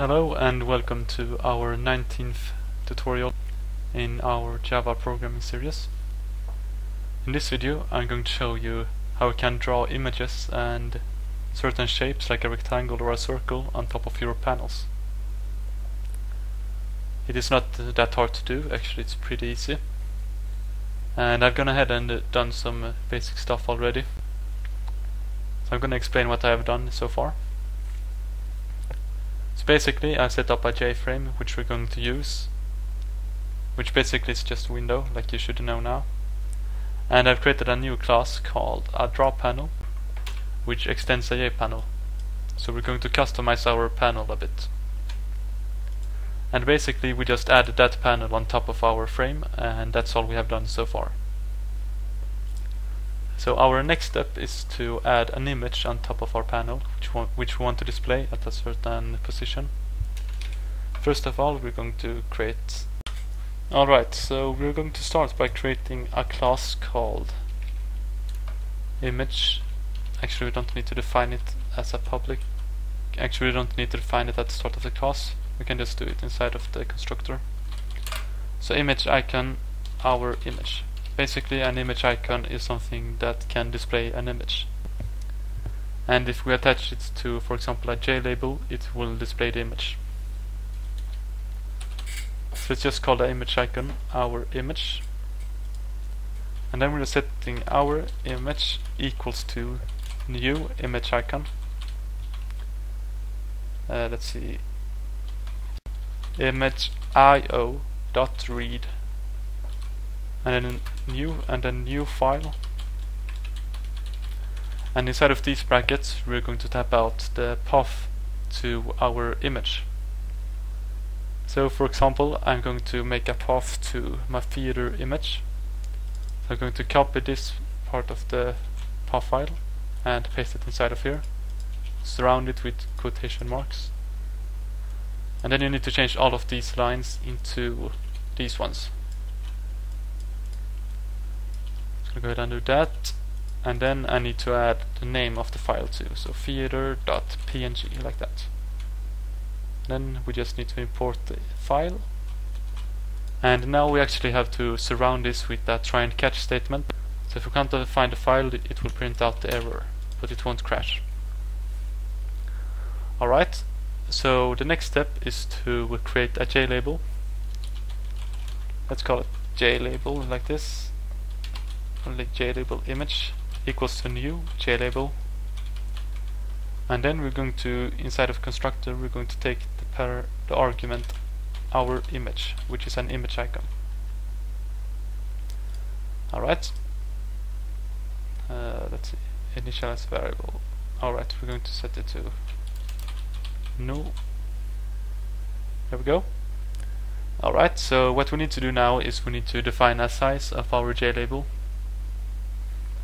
Hello and welcome to our 19th tutorial in our Java programming series. In this video I'm going to show you how we can draw images and certain shapes like a rectangle or a circle on top of your panels. It is not that hard to do, actually it's pretty easy. And I've gone ahead and done some basic stuff already. So I'm going to explain what I have done so far. Basically I set up a JFrame which we're going to use which basically is just a window like you should know now. And I've created a new class called a draw panel which extends a JPanel so we're going to customize our panel a bit. And basically we just added that panel on top of our frame and that's all we have done so far so our next step is to add an image on top of our panel, which, which we want to display at a certain position. First of all, we're going to create... Alright, so we're going to start by creating a class called image. Actually, we don't need to define it as a public. Actually, we don't need to define it at the start of the class. We can just do it inside of the constructor. So image icon, our image. Basically an image icon is something that can display an image. And if we attach it to, for example, a JLabel, it will display the image. So let's just call the image icon our image. And then we're setting our image equals to new image icon. Uh, let's see. Image io dot read and then new and a new file. And inside of these brackets we're going to type out the path to our image. So for example I'm going to make a path to my theater image. So I'm going to copy this part of the path file and paste it inside of here. Surround it with quotation marks. And then you need to change all of these lines into these ones So go ahead and do that. And then I need to add the name of the file too. So theater.png like that. Then we just need to import the file. And now we actually have to surround this with that try and catch statement. So if we can't find the file, it will print out the error, but it won't crash. Alright, so the next step is to create a JLabel. Let's call it JLabel like this only JLabel image equals to new JLabel and then we're going to inside of constructor we're going to take the par the argument our image which is an image icon. Alright uh, let's see. Initialize variable. Alright we're going to set it to null. There we go. Alright so what we need to do now is we need to define a size of our JLabel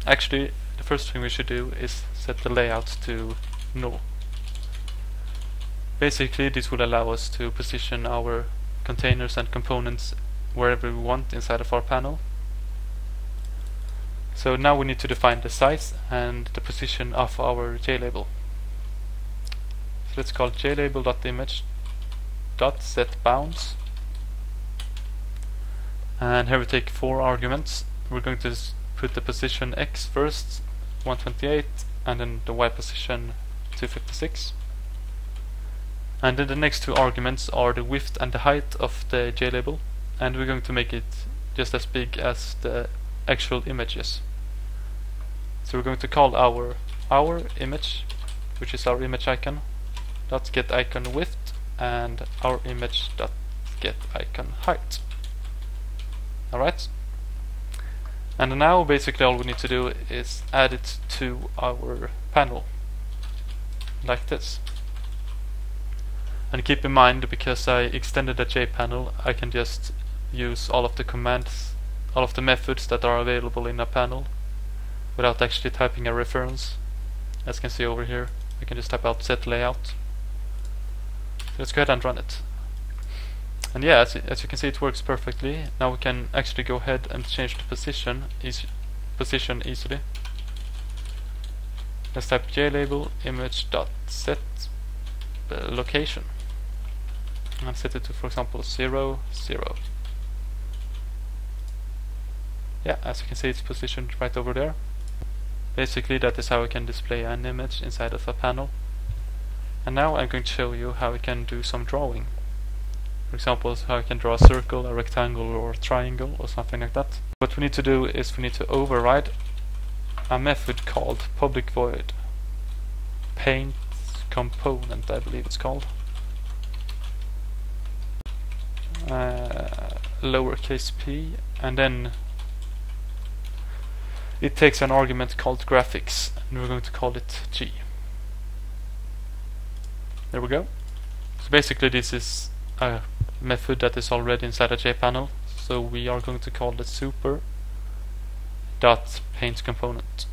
Actually, the first thing we should do is set the layout to null. Basically, this will allow us to position our containers and components wherever we want inside of our panel. So now we need to define the size and the position of our JLabel. So let's call JLabel.image.setBounds and here we take four arguments. We're going to put the position X first, 128, and then the Y position 256. And then the next two arguments are the width and the height of the JLabel, and we're going to make it just as big as the actual images. So we're going to call our our image, which is our image icon, dot get icon width, and our image dot get icon height. Alright. And now basically all we need to do is add it to our panel like this. And keep in mind because I extended the JPanel I can just use all of the commands, all of the methods that are available in a panel without actually typing a reference. As you can see over here, I can just type out set layout. So let's go ahead and run it. And yeah, as, as you can see it works perfectly. Now we can actually go ahead and change the position, position easily. Let's type JLabel image dot set uh, location. and set it to for example 0 0 yeah as you can see it's positioned right over there basically that is how we can display an image inside of a panel and now I'm going to show you how we can do some drawing for example how I can draw a circle, a rectangle or a triangle or something like that. What we need to do is we need to override a method called public void paint component I believe it's called. Uh, lowercase p and then it takes an argument called graphics and we're going to call it g. There we go. So basically this is a method that is already inside a JPanel so we are going to call it super dot paint component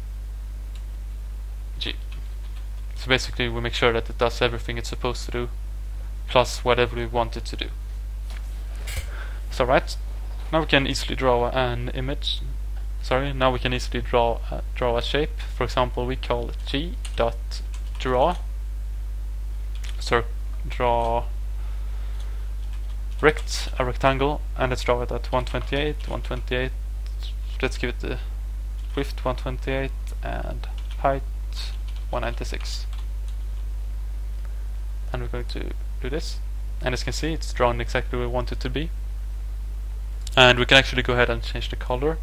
g so basically we make sure that it does everything it's supposed to do plus whatever we want it to do so right, now we can easily draw an image. Sorry, now we can easily draw uh, draw a shape. For example, we call g dot draw. So draw rect a rectangle, and let's draw it at 128, 128. Let's give it the width 128 and height 196. And we're going to do this. And as you can see, it's drawn exactly where we want it to be. And we can actually go ahead and change the color.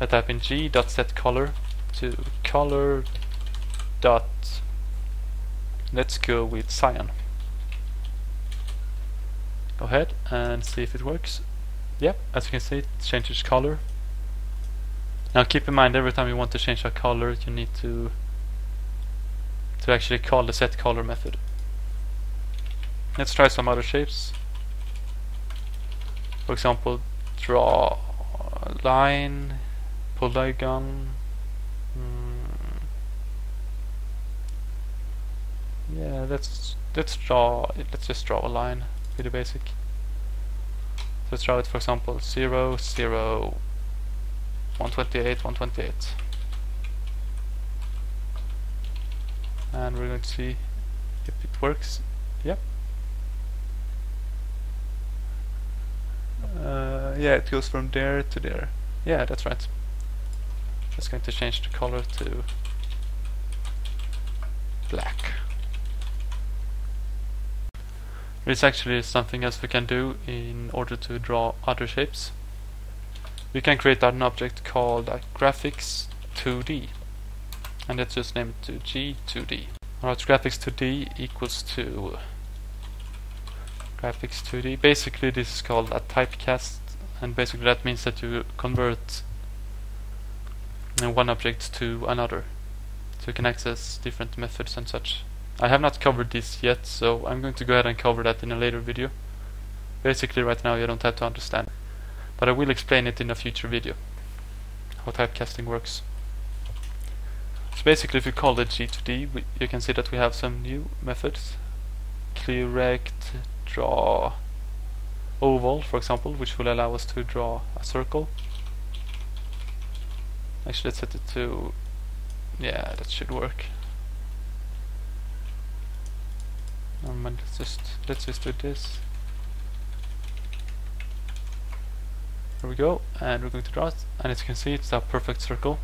I type in g dot set color to color dot let's go with cyan. Ahead and see if it works. Yep, as you can see it changes color. Now keep in mind every time you want to change a color you need to to actually call the set color method. Let's try some other shapes for example draw a line polygon mm. yeah let's let's draw let's just draw a line pretty basic so let's it for example 0 0 128 128 and we're going to see if it works yep Uh, yeah, it goes from there to there. Yeah, that's right. Just going to change the color to black. There's actually something else we can do in order to draw other shapes. We can create an object called a graphics 2D and let's just name it to G2D. Alright, graphics 2D equals to graphics 2D. Basically this is called a typecast and basically that means that you convert one object to another so you can access different methods and such. I have not covered this yet so I'm going to go ahead and cover that in a later video. Basically right now you don't have to understand but I will explain it in a future video how typecasting works. So basically if you call it G2D you can see that we have some new methods clear rect, draw oval, for example, which will allow us to draw a circle. Actually, let's set it to... Yeah, that should work. And let's just let's just do this. There we go, and we're going to draw it. And as you can see, it's a perfect circle.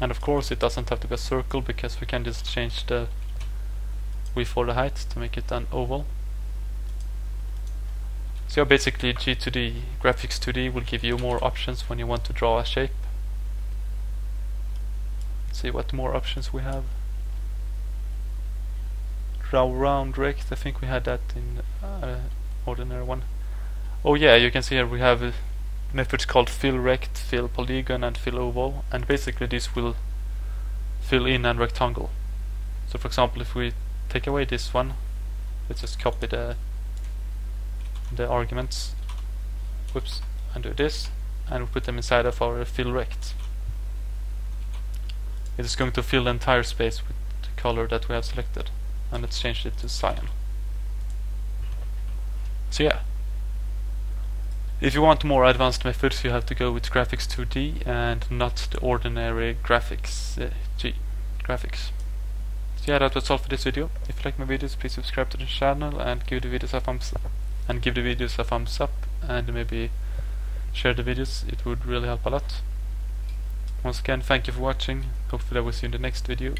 And of course, it doesn't have to be a circle because we can just change the width or the height to make it an oval. So basically G2D, Graphics 2D will give you more options when you want to draw a shape. Let's see what more options we have. Round rect, I think we had that in uh, ordinary one. Oh yeah, you can see here we have uh, methods called fill rect, fill polygon and fill oval and basically this will fill in a rectangle. So for example if we take away this one, let's just copy the the arguments whoops and do this and we put them inside of our fill rect it is going to fill the entire space with the color that we have selected and let's change it to cyan so yeah if you want more advanced methods you have to go with graphics 2D and not the ordinary graphics uh, G graphics So yeah, that was all for this video. If you like my videos, please subscribe to the channel and give the videos a thumbs and give the videos a thumbs up and maybe share the videos. It would really help a lot. Once again, thank you for watching. Hopefully I will see you in the next video.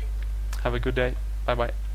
Have a good day. Bye bye.